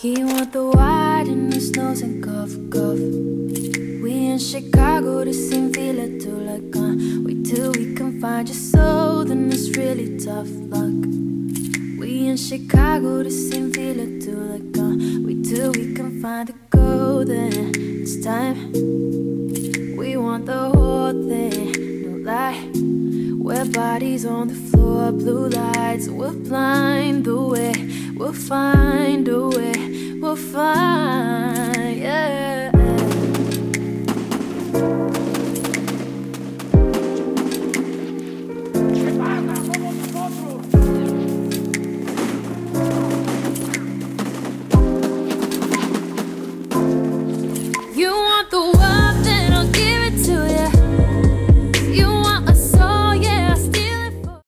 He want the white in his nose and cuff cuff. We in Chicago, the same too like uh. Wait till we can find your soul, then it's really tough luck. We in Chicago, the same too like uh. Wait till we can find the gold, then it's time. We want the whole thing, no lie. Where bodies on the floor, blue lights, we'll blind the way. We'll find a way, we'll find